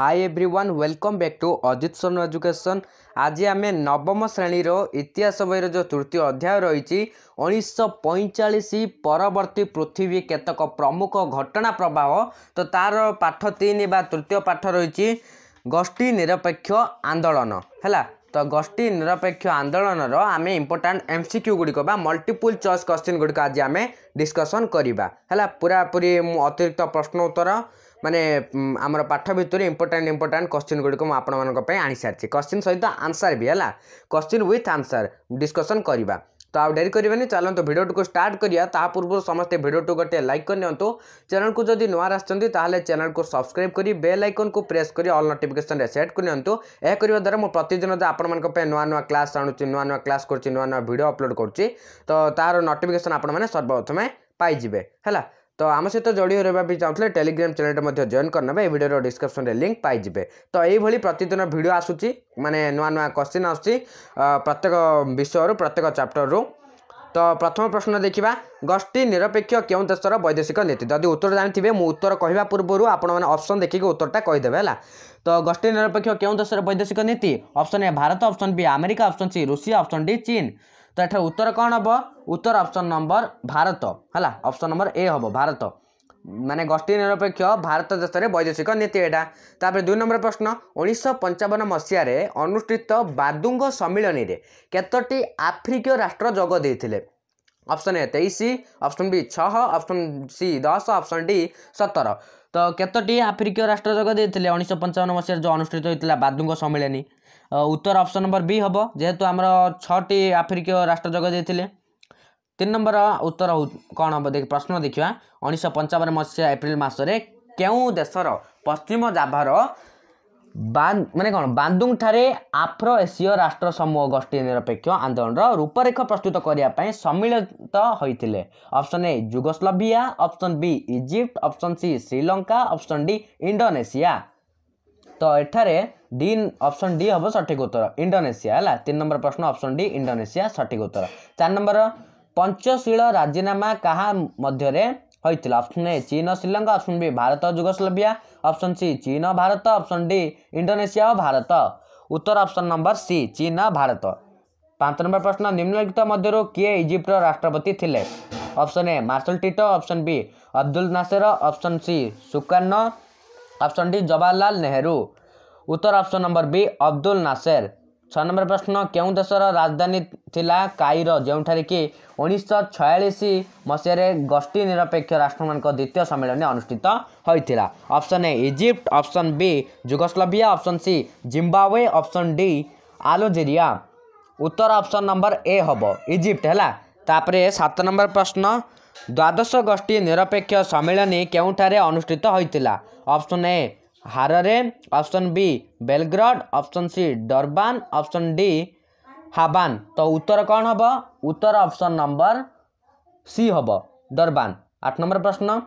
hi everyone welcome back to Ajit Son education ଆଜି ଆମେ ନବମ ଶ୍ରେଣୀର ଇତିହାସ ବହିର ଯେଉଁ ତୃତୀୟ ଅଧ୍ୟାୟ ରହିଛି ଉଣେଇଶହ ପଇଁଚାଳିଶ ପରବର୍ତ୍ତୀ ପୃଥିବୀ କେତେକ ପ୍ରମୁଖ ଘଟଣା ପ୍ରବାହ ତ ତାର ପାଠ ତିନି ବା ତୃତୀୟ ପାଠ ରହିଛି ଗୋଷ୍ଠୀ ନିରପେକ୍ଷ ଆନ୍ଦୋଳନ ହେଲା ତ ଗୋଷ୍ଠୀ ନିରପେକ୍ଷ ଆନ୍ଦୋଳନର ଆମେ ଇମ୍ପୋର୍ଟାଣ୍ଟ ଏମ୍ ସି କ୍ୟୁ ଗୁଡ଼ିକ ବା ମଲ୍ଟିପୁଲ୍ ଚଏସ୍ କ୍ୱେଶ୍ଚିନ୍ ଗୁଡ଼ିକ ଆଜି ଆମେ ଡିସ୍କସନ୍ କରିବା ହେଲା ପୁରାପୁରି ମୁଁ ଅତିରିକ୍ତ ପ୍ରଶ୍ନ ଉତ୍ତର ମାନେ ଆମର ପାଠ ଭିତରୁ ଇମ୍ପୋର୍ଟାଣ୍ଟ ଇମ୍ପୋର୍ଟାଣ୍ଟ କୋଶ୍ଚିନ୍ ଗୁଡ଼ିକ ମୁଁ ଆପଣମାନଙ୍କ ପାଇଁ ଆଣିସାରିଛି କୋଶ୍ଚିନ୍ ସହିତ ଆନ୍ସର୍ ବି ହେଲା କୋଶ୍ଚିନ୍ ୱିଥ୍ ଆନ୍ସର୍ ଡିସ୍କସନ୍ କରିବା ତ ଆଉ ଡେରି କରିବେନି ଚାଲନ୍ତୁ ଭିଡ଼ିଓଟିକୁ ଷ୍ଟାର୍ଟ କରିବା ତା ପୂର୍ବରୁ ସମସ୍ତେ ଭିଡ଼ିଓଟିକୁ ଗୋଟିଏ ଲାଇକ୍ କରିନିଅନ୍ତୁ ଚ୍ୟାନେଲକୁ ଯଦି ନୂଆ ଆସିଛନ୍ତି ତାହେଲେ ଚ୍ୟାନେଲକୁ ସବସ୍କ୍ରାଇବ୍ କରି ବେଲ୍ ଆଇକନ୍କୁ ପ୍ରେସ୍ କରି ଅଲ୍ ନୋଟିଫିକେସନ୍ରେ ସେଟ୍ କରିନିଅନ୍ତୁ ଏହା କରିବା ଦ୍ୱାରା ମୁଁ ପ୍ରତିଦିନ ଆପଣମାନଙ୍କ ପାଇଁ ନୂଆ ନୂଆ କ୍ଲାସ୍ ଆଣୁଛି ନୂଆ ନୂଆ କ୍ଲାସ୍ କରୁଛି ନୂଆ ନୂଆ ଭିଡ଼ିଓ ଅପଲୋଡ଼ କରୁଛି ତ ତାହାର ନୋଟିଫିକେସନ୍ ଆପଣମାନେ ସର୍ବପ୍ରଥମେ ପାଇଯିବେ ହେଲା ତ ଆମ ସହିତ ଯୋଡ଼ି ରହିବା ପାଇଁ ଚାହୁଁଥିଲେ ଟେଲିଗ୍ରାମ ଚ୍ୟାନେଲରେ ମଧ୍ୟ ଜଏନ୍ କରିନେବେ ଏ ଭିଡ଼ିଓର ଡିସ୍କ୍ରିପ୍ସନରେ ଲିଙ୍କ୍ ପାଇଯିବେ ତ ଏଇଭଳି ପ୍ରତିଦିନ ଭିଡ଼ିଓ ଆସୁଛି ମାନେ ନୂଆ ନୂଆ କ୍ୱେଶ୍ଚିନ୍ ଆସୁଛି ପ୍ରତ୍ୟେକ ବିଷୟରୁ ପ୍ରତ୍ୟେକ ଚାପ୍ଟରରୁ ତ ପ୍ରଥମ ପ୍ରଶ୍ନ ଦେଖିବା ଗୋଷ୍ଠୀ ନିରପେକ୍ଷ କେଉଁ ଦେଶର ବୈଦେଶିକ ନୀତି ଯଦି ଉତ୍ତର ଜାଣିଥିବେ ମୁଁ ଉତ୍ତର କହିବା ପୂର୍ବରୁ ଆପଣମାନେ ଅପସନ୍ ଦେଖିକି ଉତ୍ତରଟା କହିଦେବେ ହେଲା ତ ଗୋଷ୍ଠୀ ନିରପେକ୍ଷ କେଉଁ ଦେଶର ବୈଦେଶିକ ନୀତି option A Bharat option B America option C Russia option D ଚୀନ୍ ତ ଏଠାରେ ଉତ୍ତର କ'ଣ ହେବ ଉତ୍ତର ଅପସନ୍ ନମ୍ବର ଭାରତ ହେଲା ଅପସନ୍ ନମ୍ବର ଏ ହେବ ଭାରତ ମାନେ ଗୋଷ୍ଠୀ ନିରପେକ୍ଷ ଭାରତ ଦେଶରେ ବୈଦେଶିକ ନୀତି ଏଇଟା ତାପରେ ଦୁଇ ନମ୍ବର ପ୍ରଶ୍ନ ଉଣେଇଶହ ପଞ୍ଚାବନ ମସିହାରେ ଅନୁଷ୍ଠିତ ବାଦୁଙ୍ଗ ସମ୍ମିଳନୀରେ କେତୋଟି ଆଫ୍ରିକୀୟ ରାଷ୍ଟ୍ର ଯୋଗ ଦେଇଥିଲେ ଅପସନ୍ ଏ ତେଇଶ ଅପସନ୍ ବି ଛଅ ଅପସନ୍ ସି ଦଶ ଅପସନ୍ ଡି ସତର ତ କେତୋଟି ଆଫ୍ରିକୀୟ ରାଷ୍ଟ୍ର ଯୋଗ ଦେଇଥିଲେ ଉଣେଇଶହ ପଞ୍ଚାବନ ମସିହାରେ ଯେଉଁ ଅନୁଷ୍ଠିତ ହୋଇଥିଲା ବାଦୁଙ୍ଗ ସମ୍ମିଳନୀ ଉତ୍ତର ଅପ୍ସନ୍ ନମ୍ବର ବି ହେବ ଯେହେତୁ ଆମର ଛଅଟି ଆଫ୍ରିକୀୟ ରାଷ୍ଟ୍ର ଯୋଗ ଦେଇଥିଲେ ତିନି ନମ୍ବର ଉତ୍ତର କ'ଣ ହେବ ଦେଖି ପ୍ରଶ୍ନ ଦେଖିବା ଉଣେଇଶହ ପଞ୍ଚାବନ ମସିହା ଏପ୍ରିଲ ମାସରେ କେଉଁ ଦେଶର ପଶ୍ଚିମ ଜାଭାର ମାନେ କ'ଣ ବାନ୍ଦୁଙ୍ଗ ଠାରେ ଆଫ୍ରୋ ଏସୀୟ ରାଷ୍ଟ୍ର ସମୂହ ଗୋଷ୍ଠୀ ନିରପେକ୍ଷ ଆନ୍ଦୋଳନର ରୂପରେଖ ପ୍ରସ୍ତୁତ କରିବା ପାଇଁ ସମ୍ମିଳିତ ହୋଇଥିଲେ option A Yugoslavia option B Egypt option C Sri Lanka option D Indonesia ତ ଏଠାରେ ଡି ଅପସନ୍ ଡି ହେବ ସଠିକ୍ ଉତ୍ତର ଇଣ୍ଡୋନେସିଆ ହେଲା ତିନି ନମ୍ବର ପ୍ରଶ୍ନ ଅପସନ୍ ଡି ଇଣ୍ଡୋନେସିଆ ସଠିକ୍ ଉତ୍ତର ଚାରି ନମ୍ବର ପଞ୍ଚଶୀଳ ରାଜିନାମା କାହା ମଧ୍ୟରେ ହୋଇଥିଲା ଅପସନ୍ ଏ ଚୀନ Sri Lanka option B Bharat Yugoslavia option C ଚୀନ ଭାରତ ଅପସନ୍ ଡି ଇଣ୍ଡୋନେସିଆ ଓ ଭାରତ ଉତ୍ତର ଅପସନ୍ ନମ୍ବର ସି ଚୀନ ଭାରତ ପାଞ୍ଚ ନମ୍ବର ପ୍ରଶ୍ନ ନିମ୍ନଲିଖିତ ମଧ୍ୟରୁ କିଏ ଇଜିପ୍ଟର ରାଷ୍ଟ୍ରପତି ଥିଲେ option A Marshal Tito option B Abdul Nasser option C Sukarno option D Jawaharlal Nehru উত্তর option number B Abdul Nasser 6 number প্রশ্ন কোন দেশের রাজধানী ছিল কাইরো যেমন তারিখে 1946 এ মসেরে গস্টি নিরপেক্ষ রাষ্ট্রমানক দ্বিতীয় সম্মেলন অনুষ্ঠিত হয়েছিল option A Egypt option B Yugoslavia option C Zimbabwe option D Algeria উত্তর অপশন নাম্বার এ হবে ইজিপ্ট হেলা তারপরে 7 নম্বর প্রশ্ন ଦ୍ୱାଦଶ ଗୋଷ୍ଠୀ ନିରପେକ୍ଷ ସମ୍ମିଳନୀ କେଉଁଠାରେ ଅନୁଷ୍ଠିତ ହୋଇଥିଲା ଅପସନ୍ ଏ ହାରରେ option B Belgrade option C Durban option D Havana ତ ଉତ୍ତର କ'ଣ ହେବ ଉତ୍ତର ଅପସନ୍ ନମ୍ବର ସି ହେବ ଡରବାନ୍ ଆଠ ନମ୍ବର ପ୍ରଶ୍ନ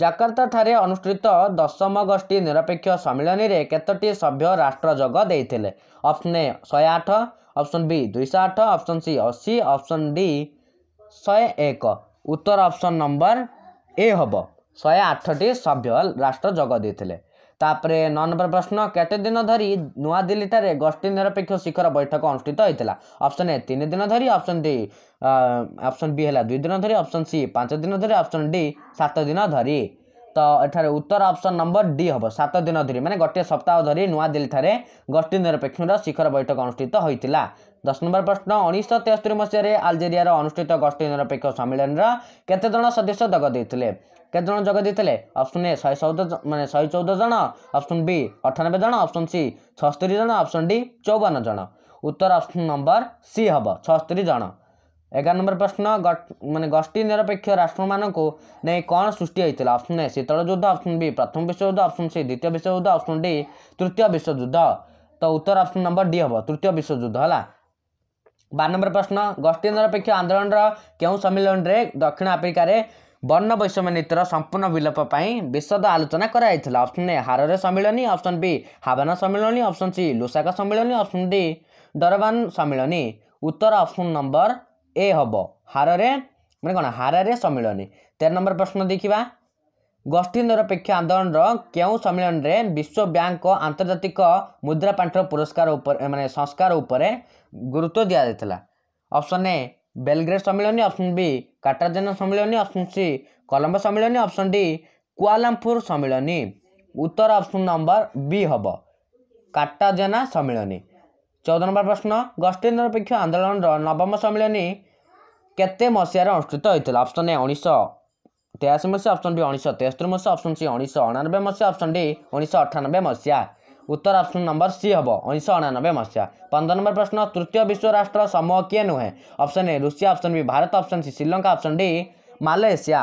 ଜାକର୍ତ୍ତାଠାରେ ଅନୁଷ୍ଠିତ ଦଶମ ଗୋଷ୍ଠୀ ନିରପେକ୍ଷ ସମ୍ମିଳନୀରେ କେତୋଟି ସଭ୍ୟ ରାଷ୍ଟ୍ର ଯୋଗ ଦେଇଥିଲେ ଅପସନ୍ ଏ ଶହେ ଆଠ ଅପସନ୍ ବି ଦୁଇଶହ ଆଠ ଅପସନ୍ ସି ଅଶୀ ଅପସନ୍ ଡି ଶହେ ଏକ ଉତ୍ତର ଅପସନ୍ ନମ୍ବର ଏ ହେବ ଶହେ ଆଠଟି ସଭ୍ୟ ରାଷ୍ଟ୍ର ଯୋଗ ଦେଇଥିଲେ ତାପରେ ନଅ ନମ୍ବର ପ୍ରଶ୍ନ କେତେ ଦିନ ଧରି ନୂଆଦିଲ୍ଲୀଠାରେ ଗୋଷ୍ଠୀ ନିରପେକ୍ଷ ଶିଖର ବୈଠକ ଅନୁଷ୍ଠିତ ହୋଇଥିଲା ଅପସନ୍ ଏ ତିନି ଦିନ ଧରି ଅପସନ୍ ଡି ଅପସନ୍ ବି ହେଲା ଦୁଇ ଦିନ ଧରି ଅପସନ୍ ସି ପାଞ୍ଚ ଦିନ ଧରି ଅପସନ୍ ଡି ସାତ ଦିନ ଧରି त एठ उत्तर अप्सन नम्बर सात दिन धरी म गोटे सप्ताह धरी नयाँ दिल्लीठ गोष्ठी निरपेक्ष शिखर बैठक अनुष्ठित हुन्छ दस नम्बर प्रश्न उन्नाइस तेस्तरी मसहे अल्जेरीयर अनुष्ठित गोष्ठी निरपेक्ष सम्मिलिर केतेज सदस्य जगदै जग जोदिले अप्सन ए सहे चौध महे चौध जन अप्सन बी अठानब्बे जन अप्सन सी सि छिज अप्सन डी चौवन जन उत्तर अप्सन नम्बर सी हे छस्तरी जन ଏଗାର ନମ୍ବର ପ୍ରଶ୍ନ ମାନେ ଗୋଷ୍ଠୀ ନିରପେକ୍ଷ ରାଷ୍ଟ୍ରମାନଙ୍କୁ ନେଇ କ'ଣ ସୃଷ୍ଟି ହୋଇଥିଲା ଅପସନ୍ ଏ ଶୀତଳ ଯୁଦ୍ଧ ଅପସନ୍ ବି ପ୍ରଥମ ବିଶ୍ୱଯୁଦ୍ଧ ଅପସନ୍ ସି ଦ୍ୱିତୀୟ ବିଶ୍ୱଯୁଦ୍ଧ ଅପସନ୍ ଡି ତୃତୀୟ ବିଶ୍ୱଯୁଦ୍ଧ ତ ଉତ୍ତର ଅପସନ୍ ନମ୍ବର ଡି ହେବ ତୃତୀୟ ବିଶ୍ୱଯୁଦ୍ଧ ହେଲା ବାର ନମ୍ବର ପ୍ରଶ୍ନ ଗୋଷ୍ଠୀ ନିରପେକ୍ଷ ଆନ୍ଦୋଳନର କେଉଁ ସମ୍ମିଳନୀରେ ଦକ୍ଷିଣ ଆଫ୍ରିକାରେ ବର୍ଣ୍ଣ ବୈଷମ୍ୟ ନୀତିର ସମ୍ପୂର୍ଣ୍ଣ ବିଲୋପ ପାଇଁ ବିଶଦ ଆଲୋଚନା କରାଯାଇଥିଲା ଅପସନ୍ ଏ ହାରରେ ସମ୍ମିଳନୀ ଅପସନ୍ ବି ହାବାନା ସମ୍ମିଳନୀ ଅପସନ୍ ସି ଲୁସାକା ସମ୍ମିଳନୀ ଅପସନ୍ ଡି ଡରବାନ ସମ୍ମିଳନୀ ଉତ୍ତର ଅପସନ୍ ନମ୍ବର ଏ ହେବ ହାରରେ ମାନେ କ'ଣ ହାରରେ ସମ୍ମିଳନୀ ତେର ନମ୍ବର ପ୍ରଶ୍ନ ଦେଖିବା ଗୋଷ୍ଠୀ ନିରପେକ୍ଷ ଆନ୍ଦୋଳନର କେଉଁ ସମ୍ମିଳନୀରେ ବିଶ୍ୱ ବ୍ୟାଙ୍କ ଆନ୍ତର୍ଜାତିକ ମୁଦ୍ରା ପାଣ୍ଠିର ପୁରସ୍କାର ଉପରେ ମାନେ ସଂସ୍କାର ଉପରେ ଗୁରୁତ୍ୱ ଦିଆଯାଇଥିଲା ଅପସନ୍ ଏ ବେଲଗ୍ରେଡ଼ ସମ୍ମିଳନୀ ଅପସନ୍ ବି କାଟ୍ରାଜେନ ସମ୍ମିଳନୀ ଅପସନ୍ ସି କଲମ୍ବୋ ସମ୍ମିଳନୀ ଅପସନ୍ ଡି କୁଆଲାମ୍ପୁର ସମ୍ମିଳନୀ ଉତ୍ତର ଅପସନ୍ ନମ୍ବର ବି ହେବ କାଟାଜେନା ସମ୍ମିଳନୀ ଚଉଦ ନମ୍ବର ପ୍ରଶ୍ନ ଗୋଷ୍ଠୀ ନିରପେକ୍ଷ ଆନ୍ଦୋଳନର ନବମ ସମ୍ମିଳନୀ କେତେ ମସିହାରେ ଅନୁଷ୍ଠିତ ହୋଇଥିଲା ଅପସନ୍ ଏ ଉଣେଇଶହ ତେୟାଅଶୀ ମସିହା ଅପସନ୍ ବି ଉଣେଇଶହ ତେସ୍ତରୀ ମସିହା ଅପସନ୍ ସି ଉଣେଇଶହ ଅଣାନବେ ମସିହା ଅପସନ୍ ଡି ଉଣେଇଶହ ଅଠାନବେ ମସିହା ଉତ୍ତର ଅପସନ୍ ନମ୍ବର ସି ହେବ ଉଣେଇଶହ ଅଣାନବେ ମସିହା ପନ୍ଦର ନମ୍ବର ପ୍ରଶ୍ନ ତୃତୀୟ ବିଶ୍ୱ ରାଷ୍ଟ୍ର ସମୂହ କିଏ ନୁହେଁ option A Russia option B Bharat option C Sri Lanka option D Malaysia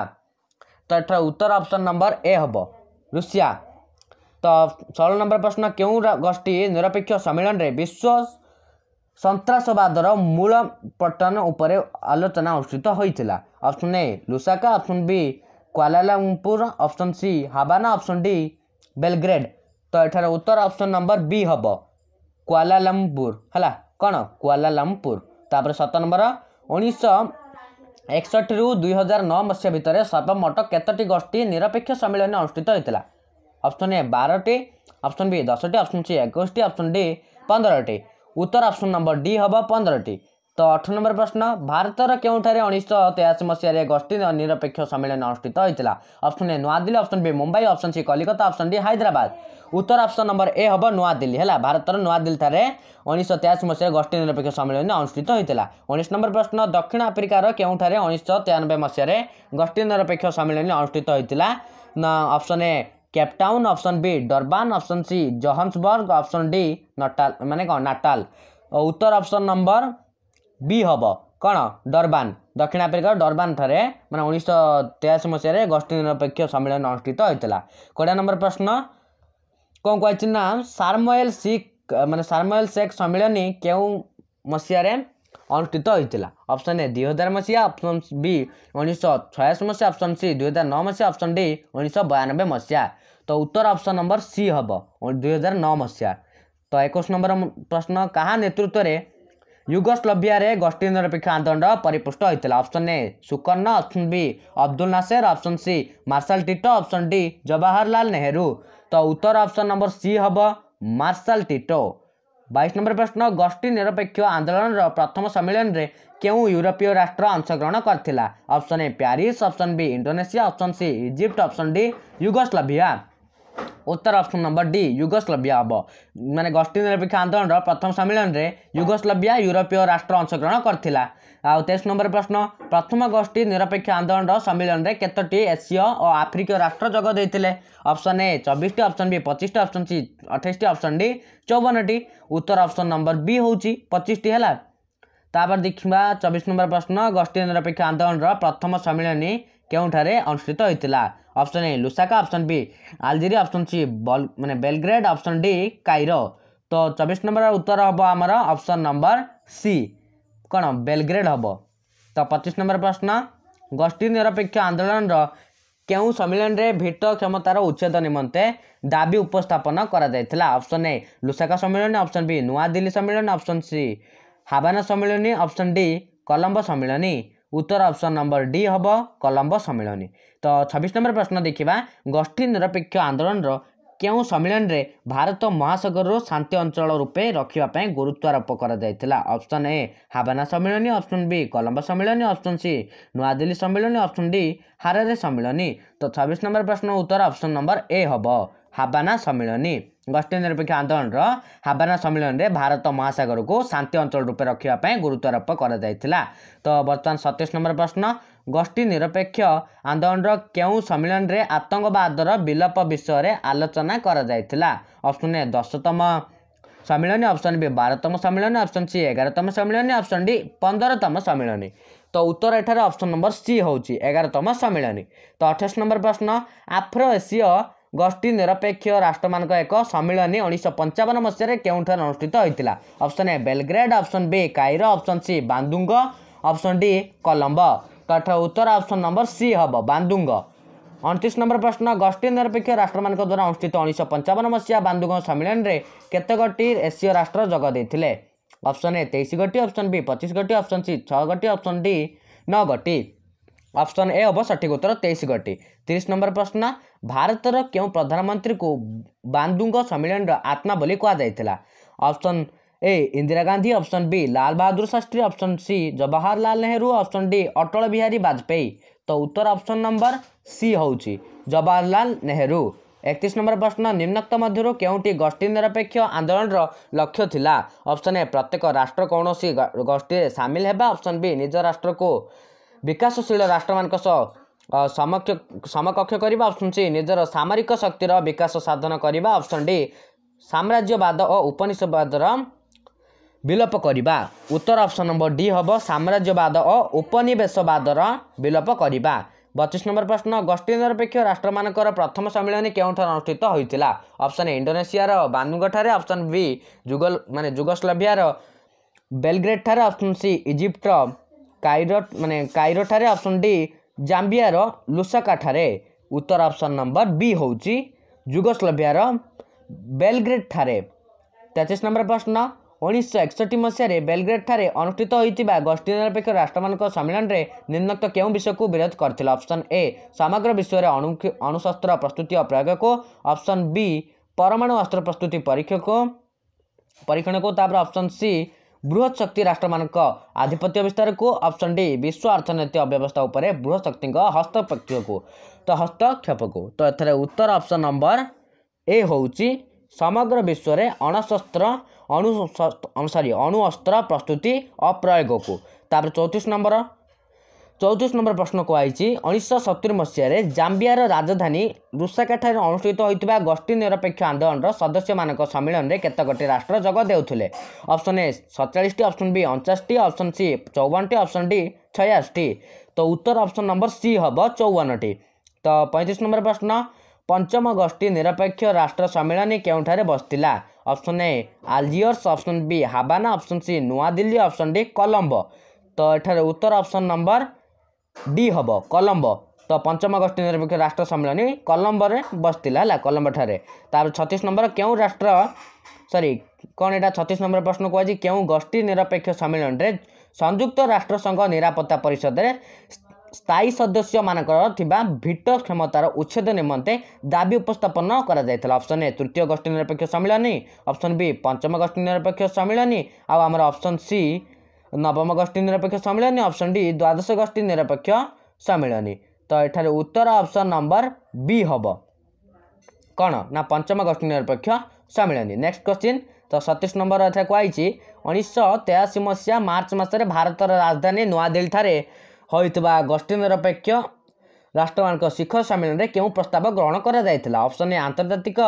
ତ ଏଠାର ଉତ୍ତର ଅପସନ୍ ନମ୍ବର ଏ ହେବ ରୁଷିଆ ତ ଷୋହଳ ନମ୍ବର ପ୍ରଶ୍ନ କେଉଁ ଗୋଷ୍ଠୀ ନିରପେକ୍ଷ ସମ୍ମିଳନୀରେ ବିଶ୍ୱ ସନ୍ତାସବାଦର ମୂଳ ପଟନ ଉପରେ ଆଲୋଚନା ଅନୁଷ୍ଠିତ ହୋଇଥିଲା option A Lusaka option B Kuala Lumpur option C Havana option D Belgrade ତ ଏଠାରେ ଉତ୍ତର ଅପସନ୍ ନମ୍ବର ବି ହେବ କ୍ୱାଲାଲାମପୁର ହେଲା କ'ଣ କ୍ୱାଲାଲାମପୁର ତାପରେ ସତ ନମ୍ବର ଉଣେଇଶହ ଏକଷଠିରୁ ଦୁଇହଜାର ନଅ ମସିହା ଭିତରେ ସର୍ବମୋଟ କେତୋଟି ଗୋଷ୍ଠୀ ନିରପେକ୍ଷ ସମ୍ମିଳନୀ ଅନୁଷ୍ଠିତ ହୋଇଥିଲା অপশন এ বারোটি অপশন বি দশটি অপশন সি একুশটি অপশন ডি পনেরোটি উত্তর অপশন নম্বর ডি হব পনেরোটি ତ ଅଠର ନମ୍ବର ପ୍ରଶ୍ନ ଭାରତର କେଉଁଠାରେ ଉଣେଇଶହ ତେୟାଅଶୀ ମସିହାରେ ଗୋଷ୍ଠୀ ନିରପେକ୍ଷ ସମ୍ମିଳନୀ ଅନୁଷ୍ଠିତ ହୋଇଥିଲା option A New Delhi option B Mumbai option C Calcutta option D Hyderabad ଉତ୍ତର ଅପସନ୍ ନମ୍ବର ଏ ହେବ ନୂଆଦିଲ୍ଲୀ ହେଲା ଭାରତର ନୂଆଦିଲ୍ଲୀଠାରେ ଉଣେଇଶହ ତେୟାଅଶୀ ମସିହାରେ ଗୋଷ୍ଠୀ ନିରପେକ୍ଷ ସମ୍ମିଳନୀ ଅନୁଷ୍ଠିତ ହୋଇଥିଲା ଉଣେଇଶ ନମ୍ବର ପ୍ରଶ୍ନ ଦକ୍ଷିଣ ଆଫ୍ରିକାର କେଉଁଠାରେ ଉଣେଇଶହ ତେୟାନବେ ମସିହାରେ ଗୋଷ୍ଠୀ ନିରପେକ୍ଷ ସମ୍ମିଳନୀ ଅନୁଷ୍ଠିତ ହୋଇଥିଲା option A Cape Town option B Durban option C Johannesburg option D Natal माने कौन नाटाल उत्तर ऑप्शन नंबर बी हम कौन डरबान दक्षिण आफ्रिका डरबान ठारे मैंने उन्नीस तेयाशी मसीह गोष्ठी निरपेक्ष सम्मेलन अनुष्ठित होता कोड़ा नंबर प्रश्न कौन कहना सारमएल सी मैंने सारमोएल शेख सम्मेलन के मसीह अनुष्ठित हुन्छ अप्सन ए दुई हजार मसिहा अप्सन बी उन्स छया मसिह अप्सन सी दुई हजार नौ मसहा अप्सन डी उन्स बयानब्बे मसिहा त उत्तर अप्सन नम्बर सी हे दुई हजार नौ मसहा त एक नम्बर प्रश्न कहाँ नेतृत्वले युग लभभियर गोष्ठी निरपेक्ष आन्दोलन परिपुष्ट option A Sukarno option B Abdul Nasser option C Marshal मर्शालिटो option D Jawaharlal Nehru तो उत्तर अप्सन नम्बर सि हे मर्शालिटो ବାଇଶ ନମ୍ବର ପ୍ରଶ୍ନ ଗୋଷ୍ଠୀ ନିରପେକ୍ଷ ଆନ୍ଦୋଳନର ପ୍ରଥମ ସମ୍ମିଳନୀରେ କେଉଁ ୟୁରୋପୀୟ ରାଷ୍ଟ୍ର ଅଂଶଗ୍ରହଣ କରିଥିଲା option A Paris option B Indonesia option C Egypt option D Yugoslavia Uttar option number D युगस्लभ्याब म गोष्ठी निरपेक्ष आन्दोलन र प्रथम सम्मिलिएर युगस्लभि युरोपीय राष्ट्र अंशग्रहण गरि तेइस नम्बर प्रश्न प्रथम गोष्ठी निरपेक्ष आन्दोलन र सम्मिलर केतो एसीय अफ्रिक राष्ट्र जग जोदिइले अप्सन ए चबिसट अप्सन बी पच्चिस अप्सन सी अठाइस अप्सन डि चौवनट उत्तर अप्सन नम्बर वि हौ पच्चिस होला तबिस नम्बर प्रश्न गोष्ठी निरपेक्ष आन्दोलन र प्रथम सम्मिलि କେଉଁଠାରେ ଅନୁଷ୍ଠିତ ହୋଇଥିଲା option A Lusaka option B Algeria option C ball ମାନେ ବେଲଗ୍ରେଡ୍ ଅପସନ୍ ଡି କାଇରୋ ତ ଚବିଶ ନମ୍ବରର ଉତ୍ତର ହେବ ଆମର ଅପସନ୍ ନମ୍ବର ସି କ'ଣ ବେଲଗ୍ରେଡ୍ ହେବ ତ ପଚିଶ ନମ୍ବର ପ୍ରଶ୍ନ ଗୋଷ୍ଠୀ ନିରପେକ୍ଷ ଆନ୍ଦୋଳନର କେଉଁ ସମ୍ମିଳନୀରେ ଭିଟ କ୍ଷମତାର ଉଚ୍ଛେଦ ନିମନ୍ତେ ଦାବି ଉପସ୍ଥାପନ କରାଯାଇଥିଲା ଅପସନ୍ ଏ ଲୁସାକା ସମ୍ମିଳନୀ ଅପସନ୍ ବି ନୂଆଦିଲ୍ଲୀ ସମ୍ମିଳନୀ ଅପସନ୍ ସି ହାବାନା ସମ୍ମିଳନୀ ଅପସନ୍ ଡି କଲମ୍ବୋ ସମ୍ମିଳନୀ ଉତ୍ତର ଅପସନ୍ ନମ୍ବର ଡି ହେବ କଲମ୍ବ ସମ୍ମିଳନୀ ତ ଛବିଶ ନମ୍ବର ପ୍ରଶ୍ନ ଦେଖିବା ଗୋଷ୍ଠୀ ନିରପେକ୍ଷ ଆନ୍ଦୋଳନର କେଉଁ ସମ୍ମିଳନୀରେ ଭାରତ ମହାସାଗରରୁ ଶାନ୍ତି ଅଞ୍ଚଳ ରୂପେ ରଖିବା ପାଇଁ ଗୁରୁତ୍ୱାରୋପ କରାଯାଇଥିଲା ଅପସନ୍ ଏ ହାବାନା ସମ୍ମିଳନୀ ଅପସନ୍ ବି କଲମ୍ବ ସମ୍ମିଳନୀ ଅପସନ୍ ସି ନୂଆଦିଲ୍ଲୀ ସମ୍ମିଳନୀ ଅପସନ୍ ଡି ହାରରେ ସମ୍ମିଳନୀ ତ ଛବିଶ ନମ୍ବର ପ୍ରଶ୍ନ ଉତ୍ତର ଅପସନ୍ ନମ୍ବର ଏ ହେବ ହାବାନା ସମ୍ମିଳନୀ गोष्ठी निरपेक्ष आन्दोलन हावाना सम्मेलन सम्मिल भारत महासागर को शान्ति अञ्चल रूप रक गुरुत्वारोप गरि तो बर्तमान सतेस नम्बर प्रश्न गोष्ठी निरपेक्ष आन्दोलन र केही सम्मिलर आतङ्कवादर बिलप विषयले आलोचनाइला अप्सन ए दसतम सम्मेलन अप्सन वि बारतम सम्मेलन अप्सन सि एघारतम सम्मेलन अप्सन डि पन्ध्रतम सम्मेलन तो उत्तर एठार अप्सन नम्बर सि हौ एघारतम सम्मिली त अठाइस नम्बर प्रश्न आफ्रोएसिय गोष्ठी निरपेक्ष राष्ट्र म एक सम्मिली उन्स पन्चाउन मसिहे केही ठाउँ अनुष्ठित option A Belgrade option B कहीर option C Bandung option D Colombo तथा उत्तर अप्सन नम्बर सी हे बादुङ अडतिस नम्बर प्रश्न गोष्ठी निरपेक्ष राष्ट्र द्वारा अनुष्ठित उन्स पन्चान मसिया बान्दुङ सम्मिलिएर केत गोटी एसीय राष्ट्र जोदिइले अप्सन ए तेइस गोटी अप्सन बी पच्चिस गोटी अप्सन सी छ गोटी अप्सन डी डि नग ଅପସନ୍ ଏ ହେବ ସଠିକ୍ ଉତ୍ତର ତେଇଶ ଗୋଟି ତିରିଶ ନମ୍ବର ପ୍ରଶ୍ନ ଭାରତର କେଉଁ ପ୍ରଧାନମନ୍ତ୍ରୀଙ୍କୁ ବାନ୍ଦୁଙ୍କ ସମ୍ମିଳନୀର ଆତ୍ମା ବୋଲି କୁହାଯାଇଥିଲା option A Indira Gandhi option B Lal Bahadur Shastri option C Jawaharlal Nehru option D Atal Bihari Vajpayee ତ ଉତ୍ତର ଅପସନ୍ ନମ୍ବର ସି ହେଉଛି ଜବାହରଲାଲ ନେହେରୁ ଏକତିରିଶ ନମ୍ବର ପ୍ରଶ୍ନ ନିମ୍ନକ୍ତ ମଧ୍ୟରୁ କେଉଁଟି ଗୋଷ୍ଠୀ ନିରପେକ୍ଷ ଆନ୍ଦୋଳନର ଲକ୍ଷ୍ୟ ଥିଲା ଅପସନ୍ ଏ ପ୍ରତ୍ୟେକ ରାଷ୍ଟ୍ର କୌଣସି ଗୋଷ୍ଠୀରେ ସାମିଲ ହେବା ଅପସନ୍ ବି ନିଜ ରାଷ୍ଟ୍ରକୁ ବିକାଶଶୀଳ ରାଷ୍ଟ୍ରମାନଙ୍କ ସହ ସମକ୍ଷ ସମକକ୍ଷ କରିବା ଅପସନ୍ ସି ନିଜର ସାମରିକ ଶକ୍ତିର ବିକାଶ ସାଧନ କରିବା ଅପସନ୍ ଡି ସାମ୍ରାଜ୍ୟବାଦ ଓ ଉପନିଷବାଦର ବିଲୋପ କରିବା ଉତ୍ତର ଅପସନ୍ ନମ୍ବର ଡି ହେବ ସାମ୍ରାଜ୍ୟବାଦ ଓ ଉପନିବେଶବାଦର ବିଲୋପ କରିବା ବତିଶ ନମ୍ବର ପ୍ରଶ୍ନ ଗୋଷ୍ଠୀ ନିରପେକ୍ଷ ରାଷ୍ଟ୍ରମାନଙ୍କର ପ୍ରଥମ ସମ୍ମିଳନୀ କେଉଁଠାରେ ଅନୁଷ୍ଠିତ ହୋଇଥିଲା ଅପସନ୍ ଏ ଇଣ୍ଡୋନେସିଆର ବାନୁଗଠାରେ ଅପସନ୍ ବି ଯୁଗଲ ମାନେ ଯୁଗୋସ୍ଲାଭିଆର ବେଲଗ୍ରେଡ଼ଠାରେ ଅପସନ୍ ସି ଇଜିପ୍ଟର କାଇରୋ ମାନେ କାଇରୋଠାରେ ଅପସନ୍ ଡି ଜାମ୍ବିଆର ଲୁସାକାଠାରେ ଉତ୍ତର ଅପସନ୍ ନମ୍ବର ବି ହେଉଛି ଯୁଗୋସ୍ଲୋଭିଆର ବେଲଗ୍ରେଡ଼ଠାରେ ତେତିଶ ନମ୍ବର ପ୍ରଶ୍ନ ଉଣେଇଶହ ଏକଷଠି ମସିହାରେ ବେଲଗ୍ରେଡ଼ଠାରେ ଅନୁଷ୍ଠିତ ହୋଇଥିବା ଗୋଷ୍ଠୀ ନିରପେକ୍ଷ ରାଷ୍ଟ୍ରମାନଙ୍କ ସମ୍ମିଳନୀରେ ନିମ୍ନୋକ୍ତ କେଉଁ ବିଷୟକୁ ବିରୋଧ କରିଥିଲା ଅପସନ୍ ଏ ସମଗ୍ର ବିଶ୍ୱରେ ଅଣୁ ଅଣୁଶସ୍ତ୍ର ପ୍ରସ୍ତୁତି ଓ ପ୍ରୟୋଗକୁ ଅପସନ୍ ବି ପରମାଣୁ ଅସ୍ତ୍ର ପ୍ରସ୍ତୁତି ପରୀକ୍ଷକୁ ପରୀକ୍ଷଣକୁ ତାପରେ ଅପସନ୍ ସି बृहत् शक्ति राष्ट्र म आधिपत्य विस्तारको अप्सन डी विश्व अर्थनैतिक व्यवस्थापन बृहत् शक्तिको हस्तक्षेपको तर उत्तर अप्सन नम्बर ए हौ समग्र विश्व विश्वले अणशस्त्र सरी अणुअस्त्र प्रस्तुति अप्रयको तौतिस नम्बर चौतिस नम्बर प्रश्न कुरा उन्नाइस सतरी जाम्बिया जम्बिया राजधानी रुसाका अनुषित होता गोष्ठी निरपेक्ष आन्दोलन र सदस्य म सम्मिलन केतक राष्ट्र जग्गाले अप्सन ए टी अप्सन वि टी अप्सन सि चौवन टी अप्सन डि टी त उत्तर अप्सन नम्बर सि हे चौवनटी त पैँतिस नम्बर प्रश्न गोष्ठी निरपेक्ष राष्ट्र सम्मिलि के बसिला option A Algiers option B Havana option C नुवा अप्सन डि कलम्बो उत्तर option number D D Colombo त पञ्चम गोष्ठी निरपेक्ष राष्ट्र सम्मिलि कलम्बो बसिला होला कलम्बो ठारे तार छ नम्बर केही राष्ट्र सरी कन् एउटा छतिस नम्बर प्रश्न कुरा केही गोष्ठी निरपेक्ष सम्मेलन सम्मिल संयुक्त राष्ट्र राष्ट्रसङ्घ निरापत्ता परिषदले स्थायी सदस्य मिति भिट क्षमतार उच्छेद निमते दाबी उपस्पन गरि अप्सन ए तृतीय गोष्ठी निरपेक्ष सम्मिलि अप्सन बी पञ्चम गोष्ठी निरपेक्ष सम्मिलि आउन अप्सन सी ନବମ ଗୋଷ୍ଠୀ ନିରପେକ୍ଷ ସମ୍ମିଳନୀ ଅପସନ୍ ଡି ଦ୍ୱାଦଶ ଗୋଷ୍ଠୀ ନିରପେକ୍ଷ ସମ୍ମିଳନୀ ତ ଏଠାରେ ଉତ୍ତର ଅପସନ୍ ନମ୍ବର ବି ହେବ କ'ଣ ନା ପଞ୍ଚମ ଗୋଷ୍ଠୀ ନିରପେକ୍ଷ ସମ୍ମିଳନୀ ନେକ୍ସଟ କ୍ୱେଶ୍ଚିନ୍ ତ ସତେଇଶ ନମ୍ବର ଏଠାରେ କୁହାଯାଇଛି ଉଣେଇଶହ ତେୟାଅଶୀ ମସିହା ମାର୍ଚ୍ଚ ମାସରେ ଭାରତର ରାଜଧାନୀ ନୂଆଦିଲ୍ଲୀଠାରେ ହୋଇଥିବା ଗୋଷ୍ଠୀ ନିରପେକ୍ଷ ରାଷ୍ଟ୍ରମାନଙ୍କ ଶିଖର ସମ୍ମିଳନୀରେ କେଉଁ ପ୍ରସ୍ତାବ ଗ୍ରହଣ କରାଯାଇଥିଲା ଅପସନ୍ ଏ ଆନ୍ତର୍ଜାତିକ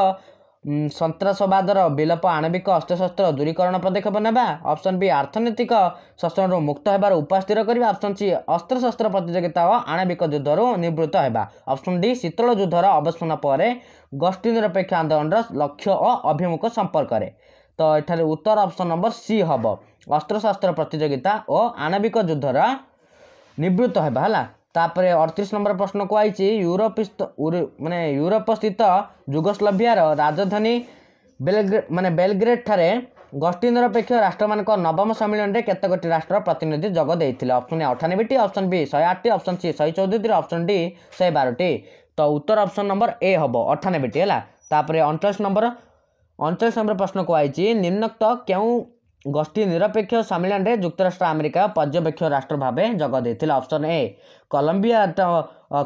ସନ୍ତାସବାଦର ବିଲୋପ ଆଣବିକ ଅସ୍ତ୍ରଶସ୍ତ୍ର ଦୂରୀକରଣ ପଦକ୍ଷେପ ନେବା ଅପସନ୍ ବି ଆର୍ଥନୈତିକ ଶୋଷଣରୁ ମୁକ୍ତ ହେବାର ଉପାୟ ସ୍ଥିର କରିବା ଅପସନ୍ ସି ଅସ୍ତ୍ରଶସ୍ତ୍ର ପ୍ରତିଯୋଗିତା ଓ ଆଣବିକ ଯୁଦ୍ଧରୁ ନିବୃତ୍ତ ହେବା ଅପସନ୍ ଡି ଶୀତଳ ଯୁଦ୍ଧର ଅବସ୍ଥାନ ପରେ ଗୋଷ୍ଠୀ ନିରପେକ୍ଷ ଆନ୍ଦୋଳନର ଲକ୍ଷ୍ୟ ଓ ଅଭିମୁଖ ସମ୍ପର୍କରେ ତ ଏଠାରେ ଉତ୍ତର ଅପସନ୍ ନମ୍ବର ସି ହେବ ଅସ୍ତ୍ରଶସ୍ତ୍ର ପ୍ରତିଯୋଗିତା ଓ ଆଣବିକ ଯୁଦ୍ଧର ନିବୃତ୍ତ ହେବା ହେଲା तापर अठतिस नम्बर प्रश्न कु युरोप मे युरोपस्थित जुगस्लभि बेल्ग्रे म बेल्ग्रेड गोष्ठी निरपेक्ष राष्ट्र मवम सम्मिल केतक राष्ट्र प्रतिनिधि जग जोदिइले अप्सन ए अठानब्बे अप्सन बी विशे आठ अप्सन सि शे चौध अप्सन डी डि श्राट तो उत्तर अप्सन नम्बर ए हे अठानब्बे टीला अच नम्बर अडचालिस नम्बर प्रश्न कुरा निम्नक्त के ଗୋଷ୍ଠୀ ନିରପେକ୍ଷ ସମ୍ମିଳନୀରେ ଯୁକ୍ତରାଷ୍ଟ୍ର ଆମେରିକା ପର୍ଯ୍ୟବେକ୍ଷ ରାଷ୍ଟ୍ର ଭାବେ ଯୋଗ ଦେଇଥିଲେ ଅପସନ୍ ଏ କଲମ୍ବିଆ ତ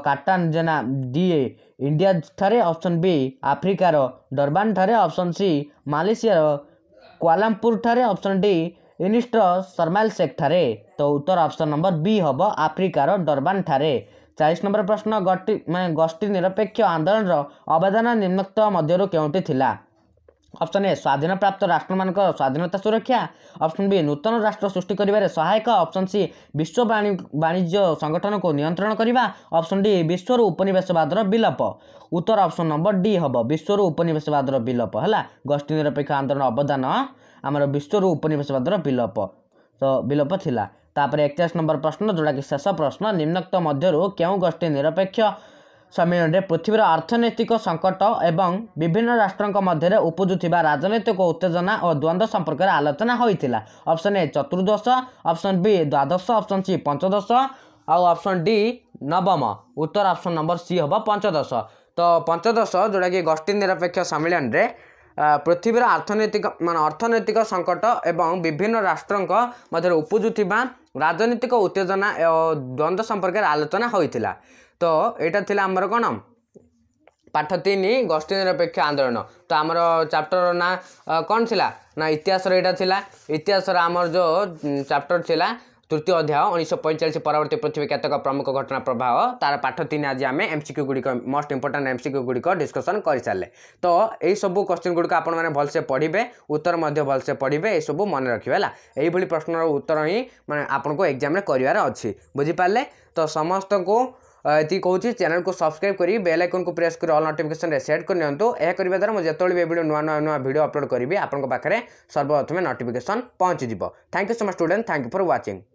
କାଟାନ ଜେନା ଡି ଏ ଇଣ୍ଡିଆ ଠାରେ ଅପସନ୍ ବି ଆଫ୍ରିକାର ଡରବାନ ଠାରେ ଅପସନ୍ ସି ମାଲେସିଆର କ୍ୱାଲାମପୁର ଠାରେ ଅପସନ୍ ଡି ଇନିଷ୍ଟ ସର୍ମାଲ ସେକ୍ ଠାରେ ତ ଉତ୍ତର ଅପସନ୍ ନମ୍ବର ବି ହେବ ଆଫ୍ରିକାର ଡରବାନ ଠାରେ ଚାଳିଶ ନମ୍ବର ପ୍ରଶ୍ନ ଗୋଷ୍ଠୀ ମାନେ ଗୋଷ୍ଠୀ ନିରପେକ୍ଷ ଆନ୍ଦୋଳନର ଅବଦାନ ନିମ୍ନକ୍ତ ମଧ୍ୟରୁ କେଉଁଟି ଥିଲା অপশন এ স্বাধীন প্রাপ্ত রাষ্ট্রমানকৰ স্বাধীনতাৰ সুৰক্ষা অপশন বি নতুন ৰাষ্ট্ৰ সৃষ্টি কৰিবৰে সহায়ক অপশন সি বিশ্ব বাণিজ্য সংগঠনক নিয়ন্ত্ৰণ কৰিবা অপশন ডি বিশ্বৰ উপনিবেশবাদৰ বিলোপ উত্তৰ অপশন নম্বৰ ডি হব বিশ্বৰ উপনিবেশবাদৰ বিলোপ হলা গষ্ট নিৰপেক্ষ আন্দোলনৰ অবদান আমাৰ বিশ্বৰ উপনিবেশবাদৰ বিলোপ তো বিলোপে থিলা তাৰ পাৰে 24 নম্বৰ প্ৰশ্ন যোডা কি শেষ প্রশ্ন নিম্নক্ত মধ্যৰ কেউ গষ্ট নিৰপেক্ষ ସମ୍ମିଳନୀରେ ପୃଥିବୀର ଅର୍ଥନୈତିକ ସଙ୍କଟ ଏବଂ ବିଭିନ୍ନ ରାଷ୍ଟ୍ରଙ୍କ ମଧ୍ୟରେ ଉପୁଜୁଥିବା ରାଜନୈତିକ ଉତ୍ତେଜନା ଓ ଦ୍ୱନ୍ଦ୍ୱ ସମ୍ପର୍କରେ ଆଲୋଚନା ହୋଇଥିଲା ଅପସନ୍ ଏ ଚତୁର୍ଦ୍ଦଶ ଅପସନ୍ ବି ଦ୍ୱାଦଶ ଅପସନ୍ ସି ପଞ୍ଚଦଶ ଆଉ ଅପସନ୍ ଡି ନବମ ଉତ୍ତର ଅପସନ୍ ନମ୍ବର ସି ହେବ ପଞ୍ଚଦଶ ତ ପଞ୍ଚଦଶ ଯେଉଁଟାକି ଗୋଷ୍ଠୀ ନିରପେକ୍ଷ ସମ୍ମିଳନୀରେ ପୃଥିବୀର ଅର୍ଥନୈତିକ ମାନେ ଅର୍ଥନୈତିକ ସଙ୍କଟ ଏବଂ ବିଭିନ୍ନ ରାଷ୍ଟ୍ରଙ୍କ ମଧ୍ୟରେ ଉପୁଜୁଥିବା ରାଜନୈତିକ ଉତ୍ତେଜନା ଓ ଦ୍ୱନ୍ଦ୍ୱ ସମ୍ପର୍କରେ ଆଲୋଚନା ହୋଇଥିଲା তো এটা ଥିଲା ଆମର କ'ଣ ପାଠ ତିନି ଗୋଷ୍ଠୀ ନିରପେକ୍ଷ ଆନ୍ଦୋଳନ ତ ଆମର ଚାପ୍ଟର ନା କ'ଣ ଥିଲା ନା ଇତିହାସର ଏଇଟା ଥିଲା ଇତିହାସର ଆମର ଯେଉଁ ଚାପ୍ଟର ଥିଲା তৃতীয় অধ্যায় উনিশশো পঁয়চাশ পরবর্তী পৃথিবী কেতক প্রমুখ ঘটনা প্রবাহ তার পাঠ তিন আজ আমি এমসিকিউ গুড়ি মোস্ট ইম্পর্টাট এমসিকিউ গুড়ি ডিসকসন করে সারে তো এইসব কোশ্চিন গুড়ি আপনার ভালসে পড়বে উত্তর মধ্যে ভালসে পড়বে এইসব মনে রাখবে হল এইভাবে প্রশ্নর উত্তর হি মানে আপনার এক্সামে করবার অছি বুঝিপারে তো সমস্ত ଏତିକି କହୁଛି ଚ୍ୟାନେଲକୁ ସବସ୍କ୍ରାଇବ୍ କରି ବେଲ୍ ଆଇକନ୍କୁ ପ୍ରେସ୍ କରି ଅଲ୍ ନୋଟିଫିକେସନ୍ରେ ସେଟ୍ କରିନିଅନ୍ତୁ ଏହା କରିବା ଦ୍ୱାରା ମୁଁ ଯେତେବେଳେ ବି ଭିଡ଼ିଓ ନୂଆ ନୂଆ ନୂଆ ଭିଡ଼ିଓ ଅପଲୋଡ଼ କରିବି ଆପଣଙ୍କ ପାଖରେ ସର୍ବପ୍ରଥମେ ନୋଟିଫିକେସନ୍ ପହଞ୍ଚିଯିବ thank you so much student thank you for watching